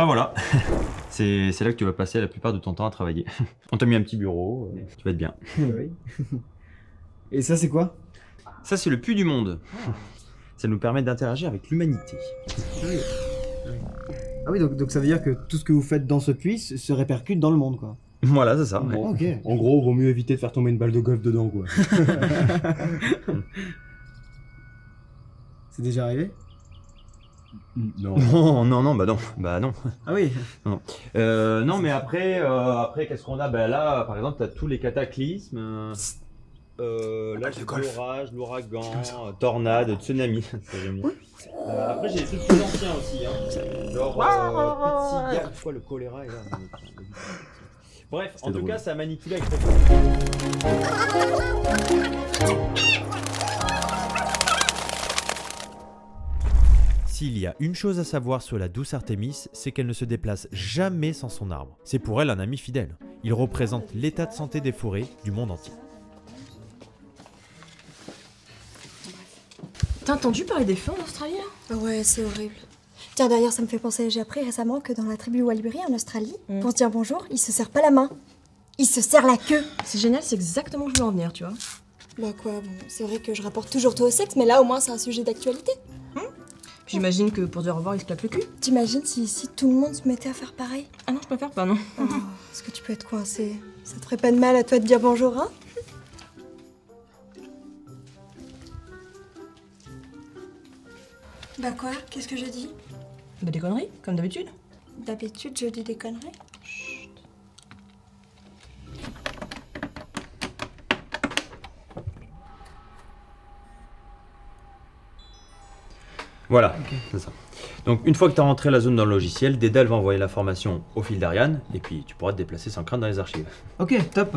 Enfin voilà, c'est c'est là que tu vas passer la plupart de ton temps à travailler. On t'a mis un petit bureau, euh, tu vas être bien. Oui. Et ça, c'est quoi? Ça c'est le puits du monde. Ça nous permet d'interagir avec l'humanité. Ah oui, donc, donc ça veut dire que tout ce que vous faites dans ce puits se répercute dans le monde, quoi. Voilà, c'est ça. ouais. Bon. Ok. En gros, vaut mieux éviter de faire tomber une balle de golf dedans, quoi. C'est déjà arrivé? Non. Non, non, non, bah non, bah non. Ah oui. Euh, non, mais après, euh, après qu'est-ce qu'on a? Ben là, par exemple, tu as tous les cataclysmes. euh, euh, là, j'ai l'orage, l'ouragan, tornade, tsunami. Euh, après, j'ai des trucs plus anciens aussi. Hein. Genre, euh, cigare, fois le choléra. Et là, Bref, en tout drôle. cas, ça a manipulé avec S'il y a une chose à savoir sur la douce Artémis, c'est qu'elle ne se déplace jamais sans son arbre. C'est pour elle un ami fidèle. Il représente l'état de santé des forêts du monde entier. T'as entendu parler des feux en Australie là? Ouais, c'est horrible. Tiens, d'ailleurs, ça me fait penser, j'ai appris récemment que dans la tribu Walburi en Australie, Mm. pour se dire bonjour, ils se serrent pas la main. Ils se serrent la queue. C'est génial, c'est exactement où je voulais en venir, tu vois. Bah quoi, bon, c'est vrai que je rapporte toujours tout au sexe, mais là au moins c'est un sujet d'actualité. Puis j'imagine que pour dire au revoir, ils se claquent le cul. T'imagines si, si tout le monde se mettait à faire pareil? Ah non, je préfère pas, non. oh, Est-ce que tu peux être coincé Ça te ferait pas de mal à toi de dire bonjour, hein? Bah quoi? Qu'est-ce que je dis? Bah des conneries, comme d'habitude. D'habitude, je dis des conneries. Voilà, c'est ça. Donc une fois que tu as rentré la zone dans le logiciel, Dédale va envoyer l'information au fil d'Ariane, et puis tu pourras te déplacer sans crainte dans les archives. Ok, top.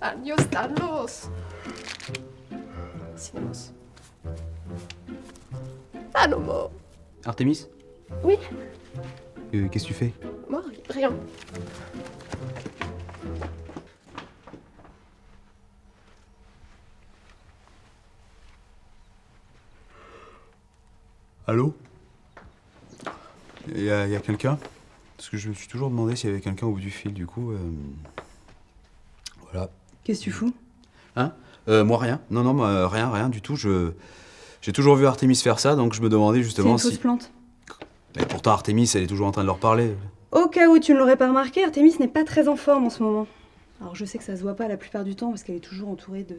Años danos. Cinemos. Anomo. Artemis Oui, Euh, Qu'est-ce que tu fais? Moi, rien. Allô? Il y a, y a quelqu'un? Parce que je me suis toujours demandé s'il y avait quelqu'un au bout du fil, du coup. euh, Voilà. Qu'est-ce que tu fous? Hein? Euh, Moi, rien. Non, non, moi, rien, rien du tout. Je. J'ai toujours vu Artemis faire ça, donc je me demandais justement une fausse si. plante. Mais pourtant, Artemis, elle est toujours en train de leur parler. Au cas où tu ne l'aurais pas remarqué, Artemis n'est pas très en forme en ce moment. Alors je sais que ça se voit pas la plupart du temps parce qu'elle est toujours entourée de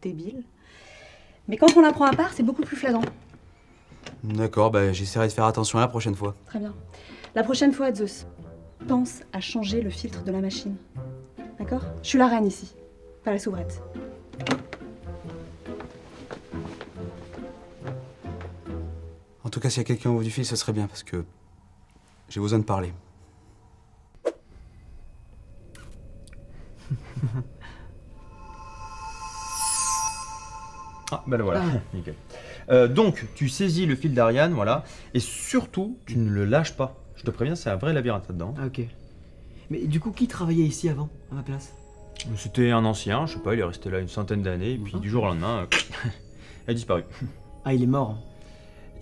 débiles. Mais quand on la prend à part, c'est beaucoup plus flagrant. D'accord, bah j'essaierai de faire attention la prochaine fois. Très bien. La prochaine fois, Zeus, pense à changer le filtre de la machine. D'accord? Je suis la reine ici, pas la soubrette. En tout cas, s'il y a quelqu'un au bout du fil, ce serait bien parce que j'ai besoin de parler. Ah, ben le voilà, nickel. Euh, donc, tu saisis le fil d'Ariane, voilà, et surtout, tu ne le lâches pas. Je te préviens, c'est un vrai labyrinthe là-dedans. Ah, ok. Mais du coup, qui travaillait ici avant, à ma place? C'était un ancien, je sais pas, il est resté là une centaine d'années, et puis du jour au lendemain, euh, il a disparu. Ah, il est mort.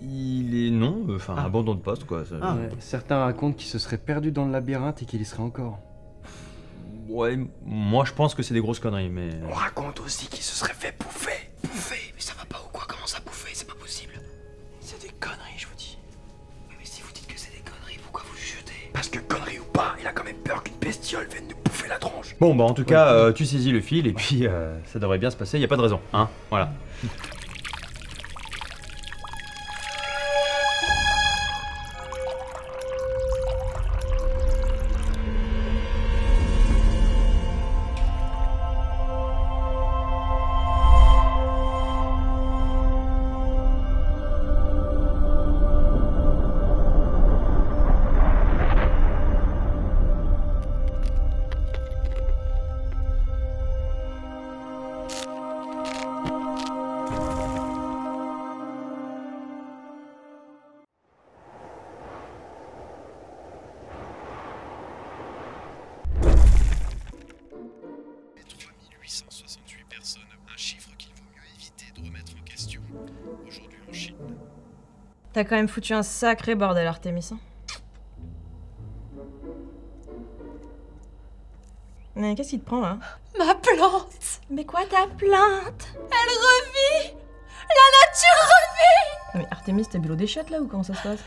Il est non, euh, enfin, Ah. abandon de poste, quoi. ça- Ah. Ouais, Certains racontent qu'il se serait perdu dans le labyrinthe et qu'il y serait encore. Ouais, moi je pense que c'est des grosses conneries, mais. On raconte aussi qu'il se serait fait bouffer. Bouffer Mais ça va pas ou quoi? Comment ça bouffer? C'est pas possible. C'est des conneries, je vous dis. Mais si vous dites que c'est des conneries, pourquoi vous chuter Parce que conneries ou pas, il a quand même peur qu'une bestiole vienne nous bouffer la tronche. Bon, bah en tout cas, euh, tu saisis le fil, et puis euh, ça devrait bien se passer, y a pas de raison, hein, voilà. 868 personnes, un chiffre qu'il vaut mieux éviter de remettre en question aujourd'hui en Chine. T'as quand même foutu un sacré bordel, Artemis. hein. Mais qu'est-ce qui te prend là? Ma plante Mais quoi ta plainte Elle revit La nature revit Non mais Artemis, t'as bu l'eau des chiottes là ou comment ça se passe?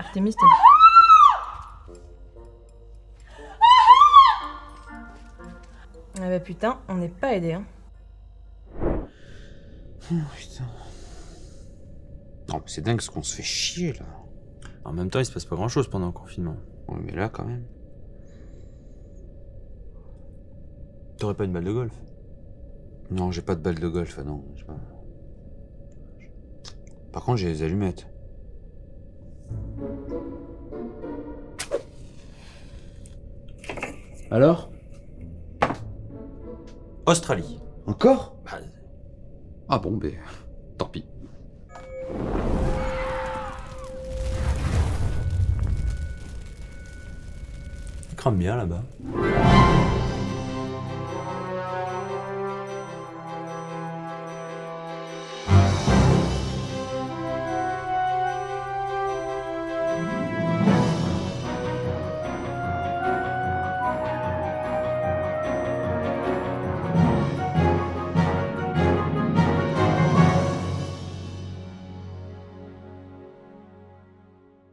Artemis, t'as Ah bah putain, on n'est pas aidé hein. Oh, putain. Non, mais c'est dingue ce qu'on se fait chier là. En même temps, il se passe pas grand chose pendant le confinement. Ouais, mais là quand même. T'aurais pas une balle de golf? Non, j'ai pas de balle de golf, ah non. pas- Par contre, j'ai les allumettes. Alors? Australie. Encore? Bah, Ah bon, ben. Tant pis. il crame bien là-bas.